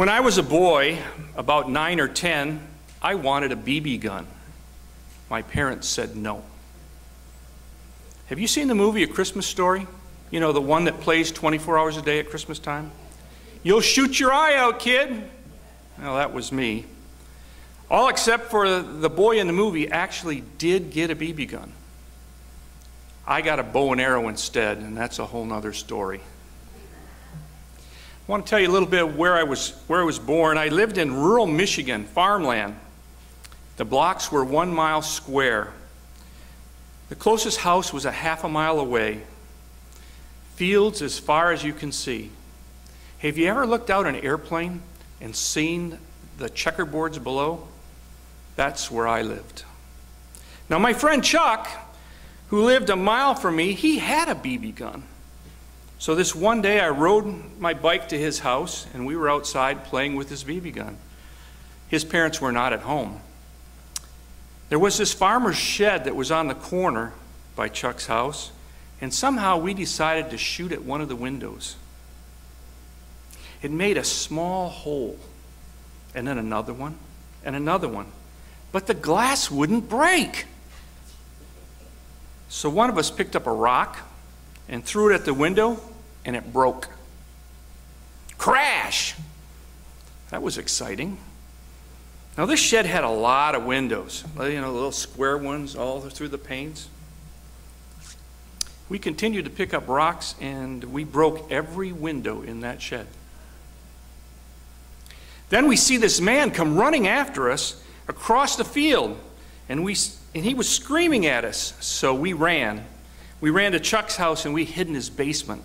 When I was a boy, about nine or ten, I wanted a BB gun. My parents said no. Have you seen the movie A Christmas Story? You know, the one that plays 24 hours a day at Christmas time? You'll shoot your eye out, kid. Well, that was me. All except for the boy in the movie actually did get a BB gun. I got a bow and arrow instead, and that's a whole nother story. I want to tell you a little bit where I was where I was born. I lived in rural Michigan, farmland. The blocks were one mile square. The closest house was a half a mile away. Fields as far as you can see. Have you ever looked out an airplane and seen the checkerboards below? That's where I lived. Now, my friend Chuck, who lived a mile from me, he had a BB gun. So this one day I rode my bike to his house and we were outside playing with his BB gun. His parents were not at home. There was this farmer's shed that was on the corner by Chuck's house, and somehow we decided to shoot at one of the windows. It made a small hole, and then another one, and another one. But the glass wouldn't break. So one of us picked up a rock and threw it at the window, and it broke. Crash! That was exciting. Now, this shed had a lot of windows, you know, little square ones all through the panes. We continued to pick up rocks, and we broke every window in that shed. Then we see this man come running after us across the field, and, we, and he was screaming at us, so we ran. We ran to Chuck's house and we hid in his basement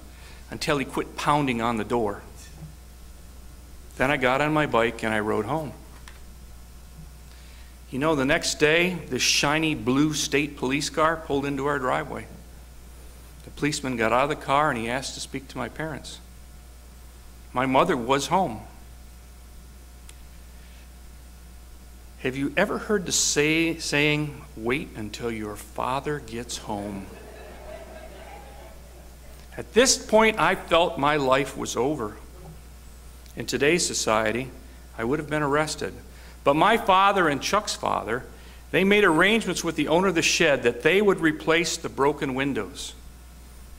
until he quit pounding on the door. Then I got on my bike and I rode home. You know, the next day, this shiny blue state police car pulled into our driveway. The policeman got out of the car and he asked to speak to my parents. My mother was home. Have you ever heard the say, saying, wait until your father gets home? At this point, I felt my life was over. In today's society, I would have been arrested. But my father and Chuck's father, they made arrangements with the owner of the shed that they would replace the broken windows.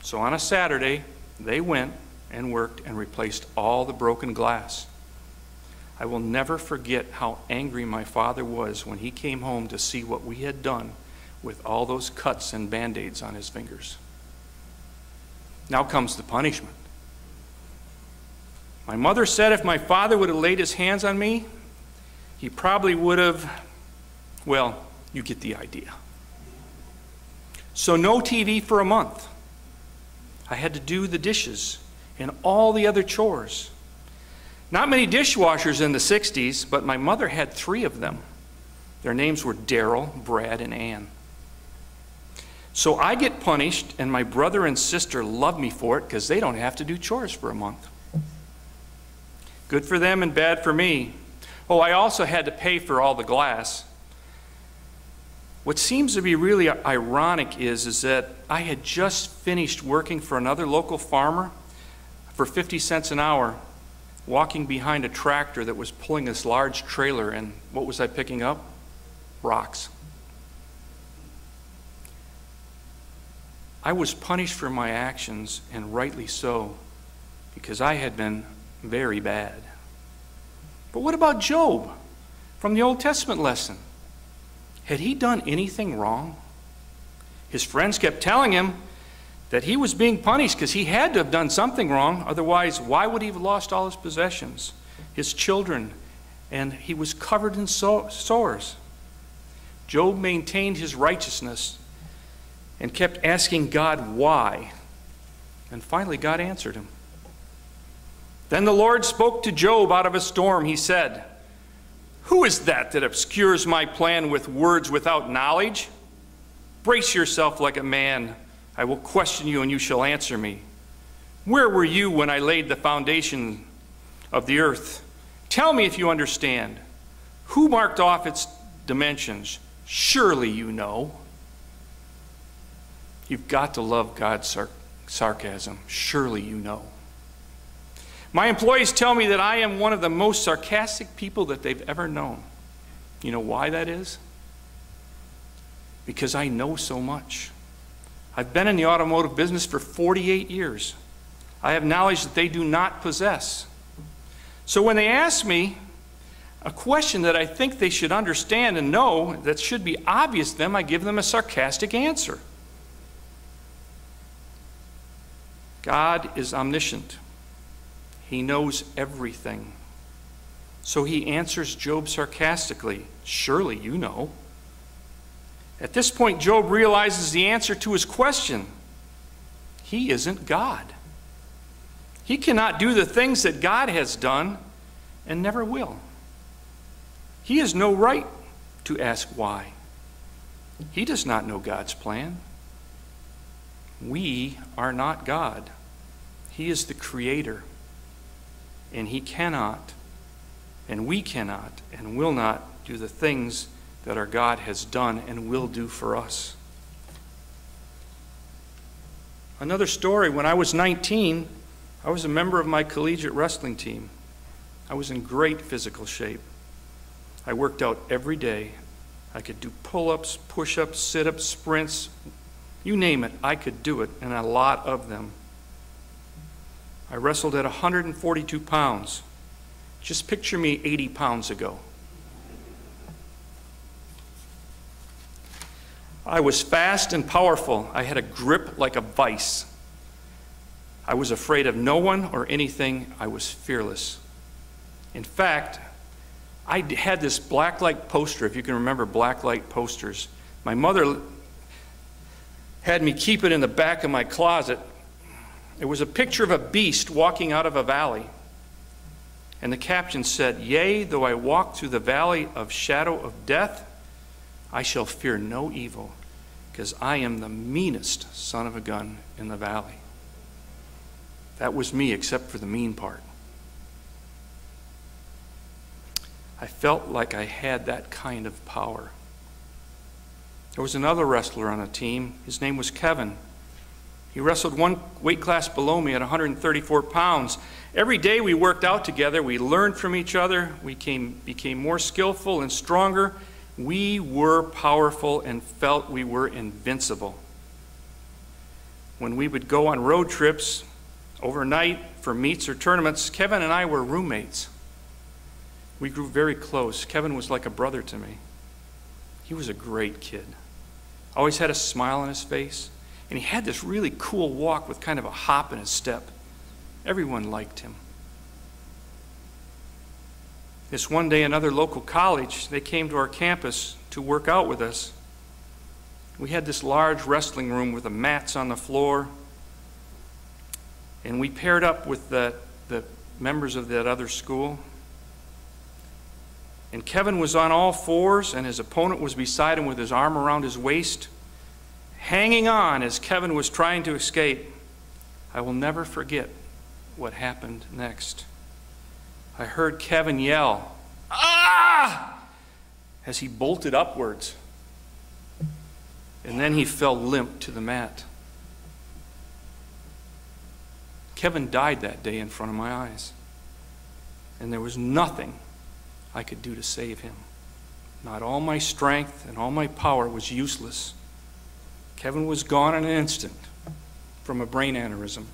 So on a Saturday, they went and worked and replaced all the broken glass. I will never forget how angry my father was when he came home to see what we had done with all those cuts and band aids on his fingers. Now comes the punishment. My mother said if my father would have laid his hands on me, he probably would have, well, you get the idea. So, no TV for a month. I had to do the dishes and all the other chores. Not many dishwashers in the 60s, but my mother had three of them. Their names were Daryl, Brad, and Ann. So I get punished, and my brother and sister love me for it because they don't have to do chores for a month. Good for them and bad for me. Oh, I also had to pay for all the glass. What seems to be really ironic is, is that I had just finished working for another local farmer for 50 cents an hour walking behind a tractor that was pulling this large trailer, and what was I picking up? Rocks. I was punished for my actions, and rightly so, because I had been very bad. But what about Job from the Old Testament lesson? Had he done anything wrong? His friends kept telling him, that he was being punished because he had to have done something wrong. Otherwise, why would he have lost all his possessions, his children, and he was covered in sores? Job maintained his righteousness and kept asking God why. And finally, God answered him. Then the Lord spoke to Job out of a storm. He said, Who is that that obscures my plan with words without knowledge? Brace yourself like a man I will question you and you shall answer me. Where were you when I laid the foundation of the earth? Tell me if you understand. Who marked off its dimensions? Surely you know. You've got to love God's sar sarcasm. Surely you know. My employees tell me that I am one of the most sarcastic people that they've ever known. You know why that is? Because I know so much. I've been in the automotive business for 48 years. I have knowledge that they do not possess. So when they ask me a question that I think they should understand and know that should be obvious to them, I give them a sarcastic answer. God is omniscient. He knows everything. So he answers Job sarcastically Surely you know. At this point, Job realizes the answer to his question He isn't God. He cannot do the things that God has done and never will. He has no right to ask why. He does not know God's plan. We are not God. He is the Creator. And He cannot, and we cannot, and will not do the things that our God has done and will do for us. Another story when I was 19, I was a member of my collegiate wrestling team. I was in great physical shape. I worked out every day. I could do pull ups, push ups, sit ups, sprints, you name it, I could do it, and a lot of them. I wrestled at 142 pounds. Just picture me 80 pounds ago. I was fast and powerful. I had a grip like a vice. I was afraid of no one or anything. I was fearless. In fact, I had this black light poster, if you can remember black light posters. My mother had me keep it in the back of my closet it was a picture of a beast walking out of a valley. And the caption said, Yea, though I walk through the valley of shadow of death, I shall fear no evil, because I am the meanest son of a gun in the valley. That was me, except for the mean part. I felt like I had that kind of power. There was another wrestler on a team. His name was Kevin. He wrestled one weight class below me at 134 pounds. Every day we worked out together. We learned from each other. We came, became more skillful and stronger. We were powerful and felt we were invincible. When we would go on road trips overnight for meets or tournaments, Kevin and I were roommates. We grew very close. Kevin was like a brother to me. He was a great kid. Always had a smile on his face. And he had this really cool walk with kind of a hop in his step. Everyone liked him. This one day, another local college, they came to our campus to work out with us. We had this large wrestling room with the mats on the floor. And we paired up with the, the members of that other school. And Kevin was on all fours, and his opponent was beside him with his arm around his waist hanging on as Kevin was trying to escape. I will never forget what happened next. I heard Kevin yell, Ah! as he bolted upwards. And then he fell limp to the mat. Kevin died that day in front of my eyes. And there was nothing I could do to save him. Not all my strength and all my power was useless. Kevin was gone in an instant from a brain aneurysm.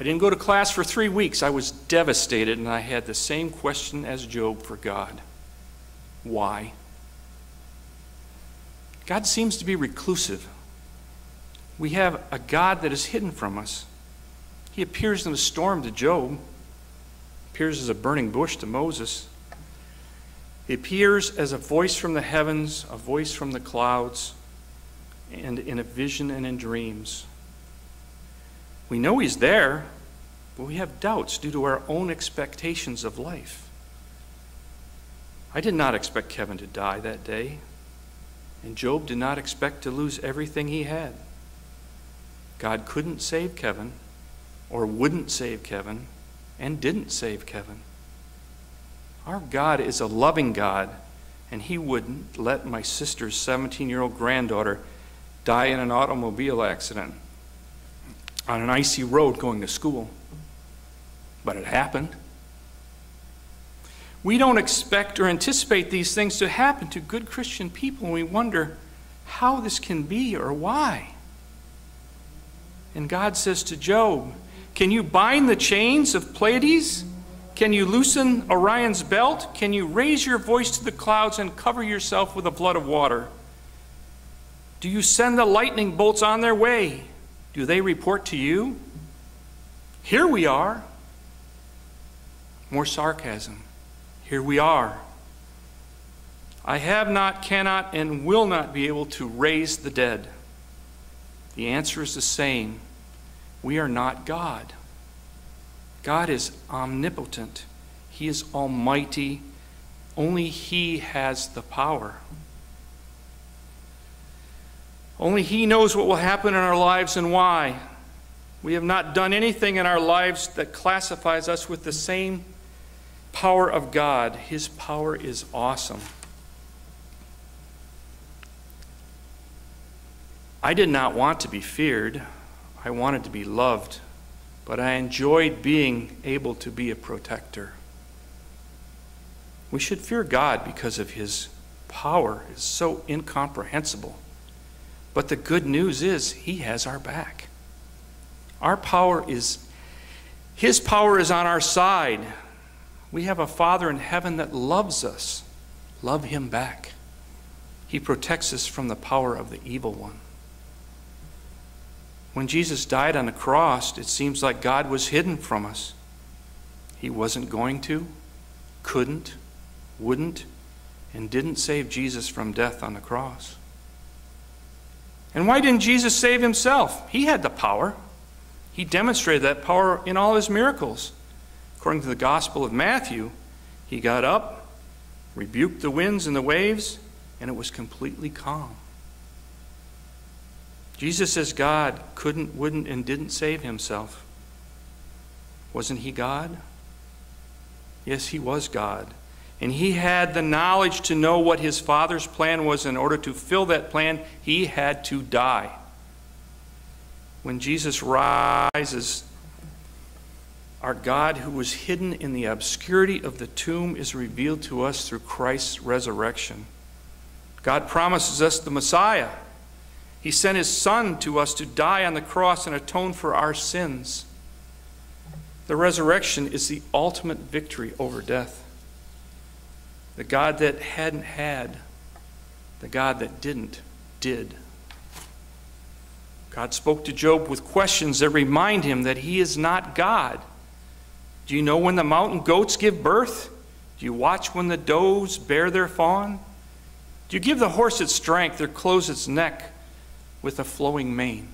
I didn't go to class for three weeks. I was devastated, and I had the same question as Job for God Why? God seems to be reclusive. We have a God that is hidden from us. He appears in a storm to Job, appears as a burning bush to Moses. He appears as a voice from the heavens, a voice from the clouds, and in a vision and in dreams. We know He's there, but we have doubts due to our own expectations of life. I did not expect Kevin to die that day, and Job did not expect to lose everything he had. God couldn't save Kevin, or wouldn't save Kevin, and didn't save Kevin. Our God is a loving God, and He wouldn't let my sister's 17 year old granddaughter die in an automobile accident. on an icy road going to school. But it happened. We don't expect or anticipate these things to happen to good Christian people, and we wonder how this can be or why. And God says to Job, Can you bind the chains of Pleiades? Can you loosen Orion's belt? Can you raise your voice to the clouds and cover yourself with a flood of water? Do you send the lightning bolts on their way? Do they report to you? Here we are. More sarcasm. Here we are. I have not, cannot, and will not be able to raise the dead. The answer is the same. We are not God. God is omnipotent, He is almighty. Only He has the power. Only He knows what will happen in our lives and why. We have not done anything in our lives that classifies us with the same power of God. His power is awesome. I did not want to be feared, I wanted to be loved, but I enjoyed being able to be a protector. We should fear God because of His power is so incomprehensible. But the good news is He has our back. Our power is, His power is on our side. We have a Father in heaven that loves us. Love Him back. He protects us from the power of the evil one. When Jesus died on the cross, it seems like God was hidden from us. He wasn't going to, couldn't, wouldn't, and didn't save Jesus from death on the cross. And why didn't Jesus save himself? He had the power. He demonstrated that power in all his miracles. According to the Gospel of Matthew, he got up, rebuked the winds and the waves, and it was completely calm. Jesus as God couldn't, wouldn't, and didn't save himself. Wasn't he God? Yes, he was God. And he had the knowledge to know what his Father's plan was. In order to fill that plan, he had to die. When Jesus rises, our God, who was hidden in the obscurity of the tomb, is revealed to us through Christ's resurrection. God promises us the Messiah he sent his Son to us to die on the cross and atone for our sins. The resurrection is the ultimate victory over death. The God that hadn't had, the God that didn't, did. God spoke to Job with questions that remind him that he is not God. Do you know when the mountain goats give birth? Do you watch when the does bear their fawn? Do you give the horse its strength or close its neck? With a flowing mane.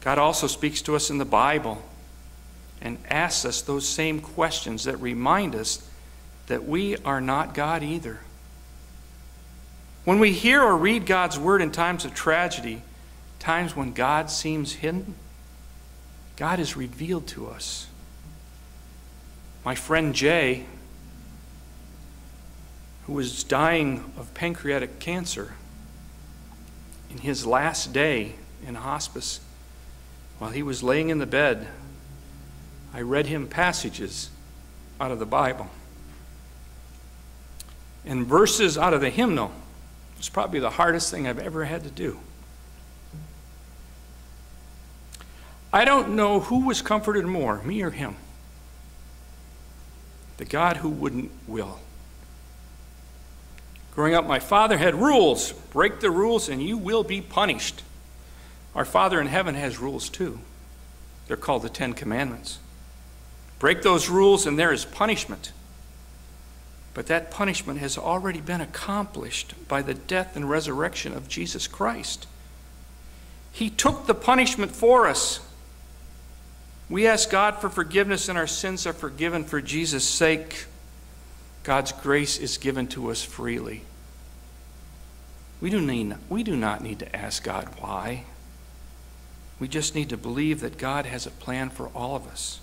God also speaks to us in the Bible and asks us those same questions that remind us that we are not God either. When we hear or read God's word in times of tragedy, times when God seems hidden, God is revealed to us. My friend Jay, who was dying of pancreatic cancer, in his last day in hospice, while he was laying in the bed, I read him passages out of the Bible. And verses out of the hymnal It was probably the hardest thing I've ever had to do. I don't know who was comforted more, me or him. The God who wouldn't will. Growing up, my father had rules. Break the rules and you will be punished. Our Father in heaven has rules too. They're called the Ten Commandments. Break those rules and there is punishment. But that punishment has already been accomplished by the death and resurrection of Jesus Christ. He took the punishment for us. We ask God for forgiveness, and our sins are forgiven for Jesus' sake. God's grace is given to us freely. We do, need, we do not need to ask God why. We just need to believe that God has a plan for all of us.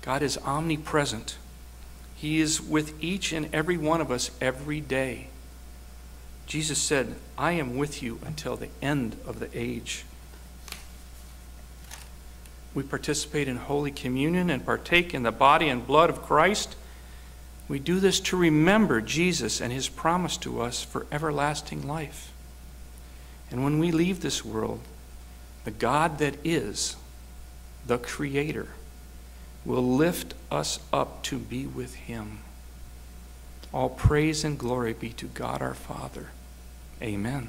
God is omnipresent. He is with each and every one of us every day. Jesus said, I am with you until the end of the age. we participate in Holy Communion and partake in the body and blood of Christ, we do this to remember Jesus and his promise to us for everlasting life. And when we leave this world, the God that is, the Creator, will lift us up to be with him. All praise and glory be to God our Father. Amen.